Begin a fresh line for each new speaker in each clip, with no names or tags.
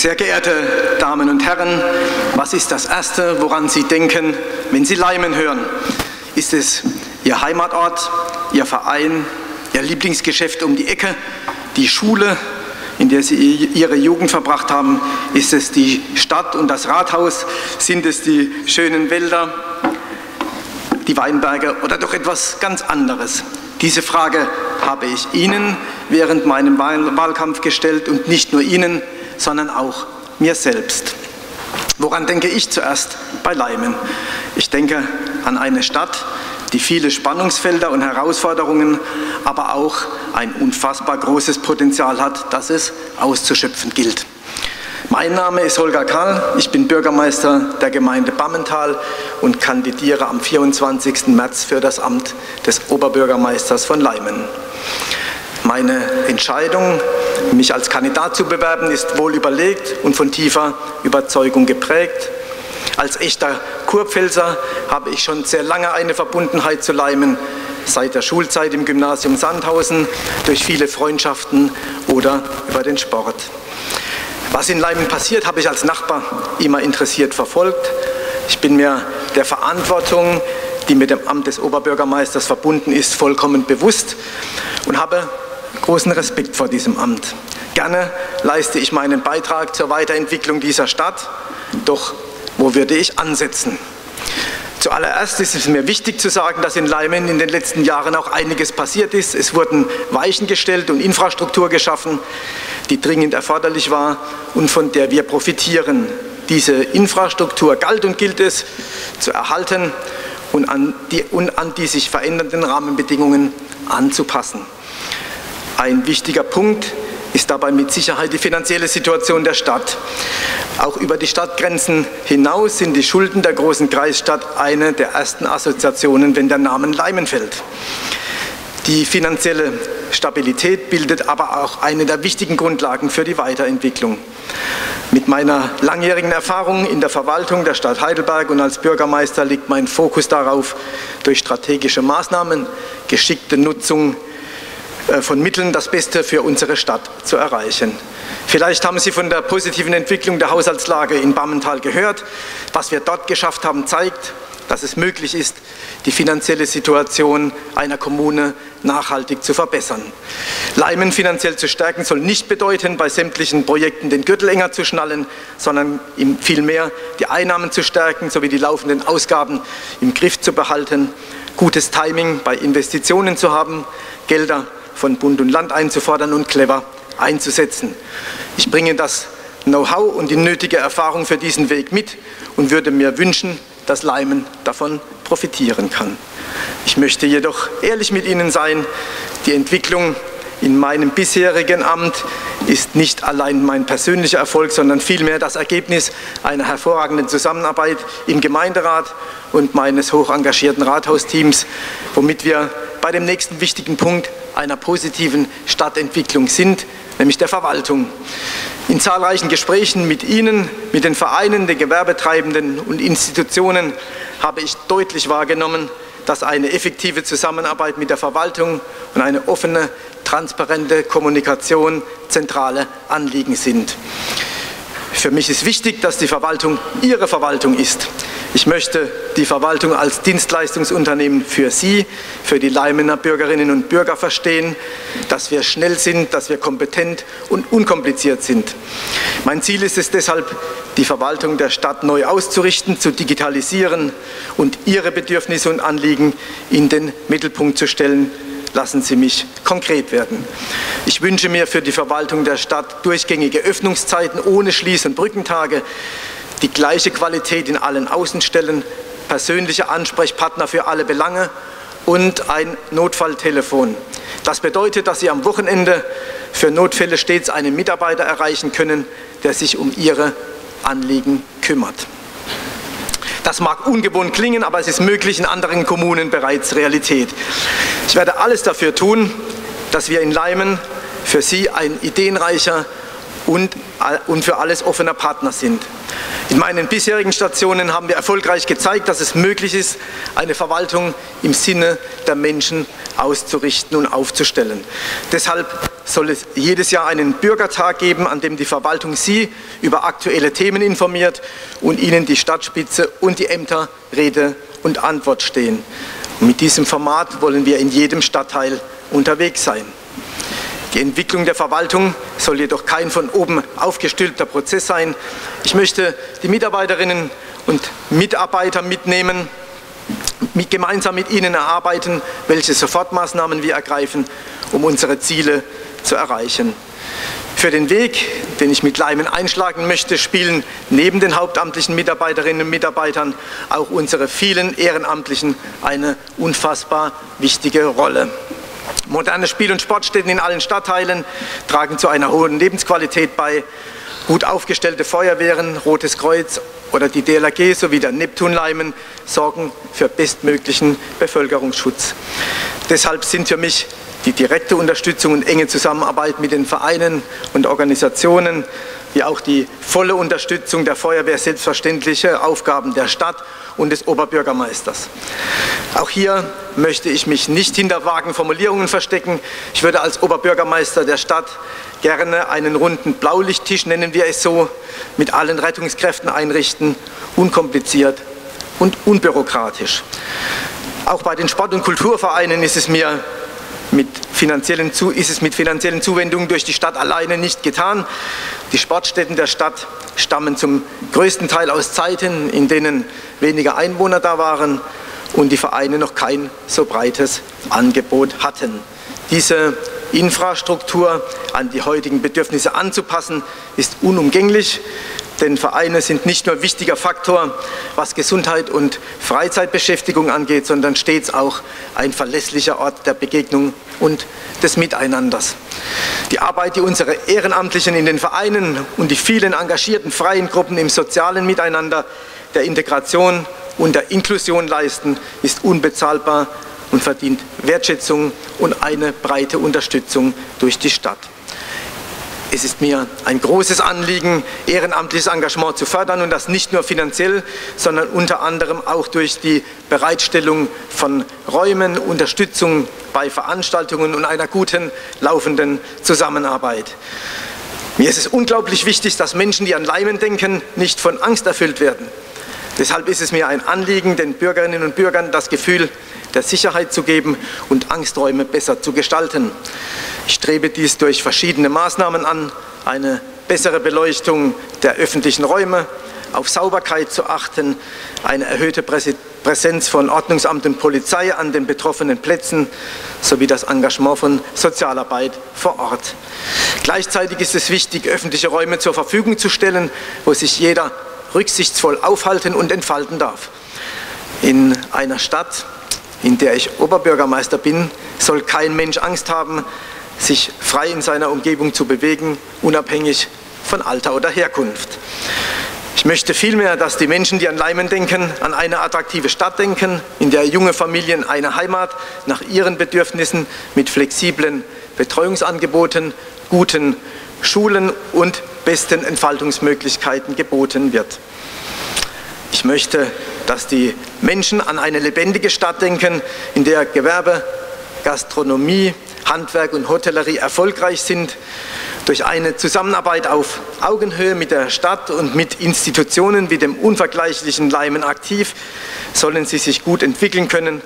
Sehr geehrte Damen und Herren, was ist das Erste, woran Sie denken, wenn Sie Leimen hören? Ist es Ihr Heimatort, Ihr Verein, Ihr Lieblingsgeschäft um die Ecke, die Schule, in der Sie Ihre Jugend verbracht haben? Ist es die Stadt und das Rathaus? Sind es die schönen Wälder, die Weinberge oder doch etwas ganz anderes? Diese Frage habe ich Ihnen während meinem Wahlkampf gestellt und nicht nur Ihnen, sondern auch mir selbst. Woran denke ich zuerst bei Leimen? Ich denke an eine Stadt, die viele Spannungsfelder und Herausforderungen, aber auch ein unfassbar großes Potenzial hat, das es auszuschöpfen gilt. Mein Name ist Holger Karl, ich bin Bürgermeister der Gemeinde Bammental und kandidiere am 24. März für das Amt des Oberbürgermeisters von Leimen. Meine Entscheidung, mich als Kandidat zu bewerben, ist wohl überlegt und von tiefer Überzeugung geprägt. Als echter Kurpfälzer habe ich schon sehr lange eine Verbundenheit zu Leimen, seit der Schulzeit im Gymnasium Sandhausen, durch viele Freundschaften oder über den Sport. Was in Leimen passiert, habe ich als Nachbar immer interessiert verfolgt. Ich bin mir der Verantwortung, die mit dem Amt des Oberbürgermeisters verbunden ist, vollkommen bewusst und habe großen Respekt vor diesem Amt. Gerne leiste ich meinen Beitrag zur Weiterentwicklung dieser Stadt, doch wo würde ich ansetzen? Zuallererst ist es mir wichtig zu sagen, dass in Leimen in den letzten Jahren auch einiges passiert ist. Es wurden Weichen gestellt und Infrastruktur geschaffen, die dringend erforderlich war und von der wir profitieren. Diese Infrastruktur galt und gilt es zu erhalten und an die, und an die sich verändernden Rahmenbedingungen anzupassen. Ein wichtiger Punkt ist dabei mit Sicherheit die finanzielle Situation der Stadt. Auch über die Stadtgrenzen hinaus sind die Schulden der großen Kreisstadt eine der ersten Assoziationen, wenn der Name Leimen fällt. Die finanzielle Stabilität bildet aber auch eine der wichtigen Grundlagen für die Weiterentwicklung. Mit meiner langjährigen Erfahrung in der Verwaltung der Stadt Heidelberg und als Bürgermeister liegt mein Fokus darauf, durch strategische Maßnahmen, geschickte Nutzung von Mitteln das Beste für unsere Stadt zu erreichen. Vielleicht haben Sie von der positiven Entwicklung der Haushaltslage in Bammental gehört. Was wir dort geschafft haben, zeigt, dass es möglich ist, die finanzielle Situation einer Kommune nachhaltig zu verbessern. Leimen finanziell zu stärken soll nicht bedeuten, bei sämtlichen Projekten den Gürtel enger zu schnallen, sondern vielmehr die Einnahmen zu stärken sowie die laufenden Ausgaben im Griff zu behalten, gutes Timing bei Investitionen zu haben, Gelder von Bund und Land einzufordern und clever einzusetzen. Ich bringe das Know-how und die nötige Erfahrung für diesen Weg mit und würde mir wünschen, dass Leimen davon profitieren kann. Ich möchte jedoch ehrlich mit Ihnen sein, die Entwicklung in meinem bisherigen Amt ist nicht allein mein persönlicher Erfolg, sondern vielmehr das Ergebnis einer hervorragenden Zusammenarbeit im Gemeinderat und meines hoch engagierten Rathausteams, womit wir bei dem nächsten wichtigen Punkt einer positiven Stadtentwicklung sind, nämlich der Verwaltung. In zahlreichen Gesprächen mit Ihnen, mit den Vereinen, den Gewerbetreibenden und Institutionen habe ich deutlich wahrgenommen, dass eine effektive Zusammenarbeit mit der Verwaltung und eine offene, transparente Kommunikation zentrale Anliegen sind. Für mich ist wichtig, dass die Verwaltung Ihre Verwaltung ist. Ich möchte die Verwaltung als Dienstleistungsunternehmen für Sie, für die Leimener Bürgerinnen und Bürger verstehen, dass wir schnell sind, dass wir kompetent und unkompliziert sind. Mein Ziel ist es deshalb, die Verwaltung der Stadt neu auszurichten, zu digitalisieren und Ihre Bedürfnisse und Anliegen in den Mittelpunkt zu stellen, lassen Sie mich konkret werden. Ich wünsche mir für die Verwaltung der Stadt durchgängige Öffnungszeiten ohne Schließ- und Brückentage, die gleiche Qualität in allen Außenstellen, persönliche Ansprechpartner für alle Belange und ein Notfalltelefon. Das bedeutet, dass Sie am Wochenende für Notfälle stets einen Mitarbeiter erreichen können, der sich um Ihre Anliegen kümmert. Das mag ungewohnt klingen, aber es ist möglich in anderen Kommunen bereits Realität. Ich werde alles dafür tun, dass wir in Leimen für Sie ein ideenreicher und, und für alles offener Partner sind. In meinen bisherigen Stationen haben wir erfolgreich gezeigt, dass es möglich ist, eine Verwaltung im Sinne der Menschen auszurichten und aufzustellen. Deshalb soll es jedes Jahr einen Bürgertag geben, an dem die Verwaltung Sie über aktuelle Themen informiert und Ihnen die Stadtspitze und die Ämter Rede und Antwort stehen. Und mit diesem Format wollen wir in jedem Stadtteil unterwegs sein. Die Entwicklung der Verwaltung soll jedoch kein von oben aufgestülpter Prozess sein. Ich möchte die Mitarbeiterinnen und Mitarbeiter mitnehmen, mit, gemeinsam mit ihnen erarbeiten, welche Sofortmaßnahmen wir ergreifen, um unsere Ziele zu erreichen. Für den Weg, den ich mit Leimen einschlagen möchte, spielen neben den hauptamtlichen Mitarbeiterinnen und Mitarbeitern auch unsere vielen Ehrenamtlichen eine unfassbar wichtige Rolle. Moderne Spiel- und Sportstätten in allen Stadtteilen tragen zu einer hohen Lebensqualität bei. Gut aufgestellte Feuerwehren, Rotes Kreuz oder die DLRG sowie der Neptunleimen sorgen für bestmöglichen Bevölkerungsschutz. Deshalb sind für mich die direkte Unterstützung und enge Zusammenarbeit mit den Vereinen und Organisationen, wie auch die volle Unterstützung der Feuerwehr selbstverständliche Aufgaben der Stadt und des Oberbürgermeisters. Auch hier möchte ich mich nicht hinter vagen Formulierungen verstecken. Ich würde als Oberbürgermeister der Stadt gerne einen runden Blaulichttisch, nennen wir es so, mit allen Rettungskräften einrichten, unkompliziert und unbürokratisch. Auch bei den Sport- und Kulturvereinen ist es mir mit finanziellen, ist es mit finanziellen Zuwendungen durch die Stadt alleine nicht getan. Die Sportstätten der Stadt stammen zum größten Teil aus Zeiten, in denen weniger Einwohner da waren und die Vereine noch kein so breites Angebot hatten. Diese Infrastruktur an die heutigen Bedürfnisse anzupassen, ist unumgänglich. Denn Vereine sind nicht nur wichtiger Faktor, was Gesundheit und Freizeitbeschäftigung angeht, sondern stets auch ein verlässlicher Ort der Begegnung und des Miteinanders. Die Arbeit, die unsere Ehrenamtlichen in den Vereinen und die vielen engagierten freien Gruppen im sozialen Miteinander, der Integration und der Inklusion leisten, ist unbezahlbar und verdient Wertschätzung und eine breite Unterstützung durch die Stadt. Es ist mir ein großes Anliegen, ehrenamtliches Engagement zu fördern und das nicht nur finanziell, sondern unter anderem auch durch die Bereitstellung von Räumen, Unterstützung bei Veranstaltungen und einer guten laufenden Zusammenarbeit. Mir ist es unglaublich wichtig, dass Menschen, die an Leimen denken, nicht von Angst erfüllt werden. Deshalb ist es mir ein Anliegen, den Bürgerinnen und Bürgern das Gefühl der Sicherheit zu geben und Angsträume besser zu gestalten. Ich strebe dies durch verschiedene Maßnahmen an, eine bessere Beleuchtung der öffentlichen Räume, auf Sauberkeit zu achten, eine erhöhte Präsenz von Ordnungsamt und Polizei an den betroffenen Plätzen sowie das Engagement von Sozialarbeit vor Ort. Gleichzeitig ist es wichtig, öffentliche Räume zur Verfügung zu stellen, wo sich jeder rücksichtsvoll aufhalten und entfalten darf. In einer Stadt, in der ich Oberbürgermeister bin, soll kein Mensch Angst haben, sich frei in seiner Umgebung zu bewegen, unabhängig von Alter oder Herkunft. Ich möchte vielmehr, dass die Menschen, die an Leimen denken, an eine attraktive Stadt denken, in der junge Familien eine Heimat nach ihren Bedürfnissen mit flexiblen Betreuungsangeboten, guten Schulen und besten Entfaltungsmöglichkeiten geboten wird. Ich möchte, dass die Menschen an eine lebendige Stadt denken, in der Gewerbe, Gastronomie, Handwerk und Hotellerie erfolgreich sind, durch eine Zusammenarbeit auf Augenhöhe mit der Stadt und mit Institutionen wie dem unvergleichlichen Leimen aktiv, sollen sie sich gut entwickeln können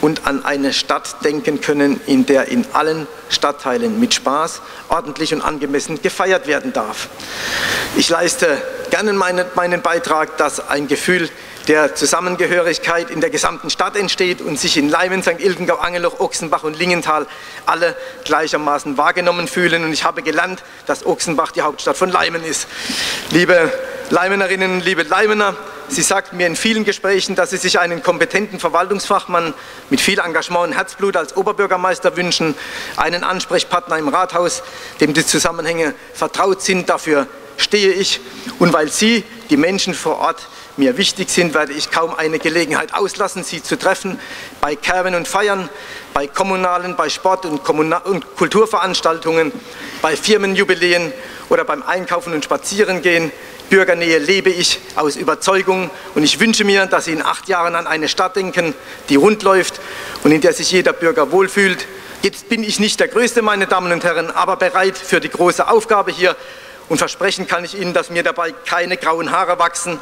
und an eine Stadt denken können, in der in allen Stadtteilen mit Spaß, ordentlich und angemessen gefeiert werden darf. Ich leiste gerne meinen, meinen Beitrag, dass ein Gefühl der Zusammengehörigkeit in der gesamten Stadt entsteht und sich in Leimen, St. Ilgengau, Angeloch, Ochsenbach und Lingenthal alle gleichermaßen wahrgenommen fühlen. Und ich habe gelernt, dass Ochsenbach die Hauptstadt von Leimen ist. Liebe Leimenerinnen, liebe Leimener, Sie sagten mir in vielen Gesprächen, dass Sie sich einen kompetenten Verwaltungsfachmann mit viel Engagement und Herzblut als Oberbürgermeister wünschen, einen Ansprechpartner im Rathaus, dem die Zusammenhänge vertraut sind. Dafür stehe ich. Und weil Sie, die Menschen vor Ort, mir wichtig sind, werde ich kaum eine Gelegenheit auslassen, Sie zu treffen bei Kerben und Feiern, bei kommunalen, bei Sport- und, und Kulturveranstaltungen, bei Firmenjubiläen oder beim Einkaufen und Spazierengehen. Bürgernähe lebe ich aus Überzeugung und ich wünsche mir, dass Sie in acht Jahren an eine Stadt denken, die rund läuft und in der sich jeder Bürger wohlfühlt, Jetzt bin ich nicht der Größte, meine Damen und Herren, aber bereit für die große Aufgabe hier. Und versprechen kann ich Ihnen, dass mir dabei keine grauen Haare wachsen.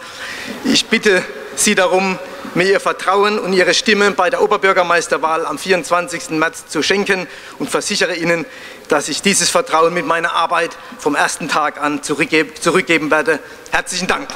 Ich bitte Sie darum, mir Ihr Vertrauen und Ihre Stimme bei der Oberbürgermeisterwahl am 24. März zu schenken und versichere Ihnen, dass ich dieses Vertrauen mit meiner Arbeit vom ersten Tag an zurückgeben werde. Herzlichen Dank.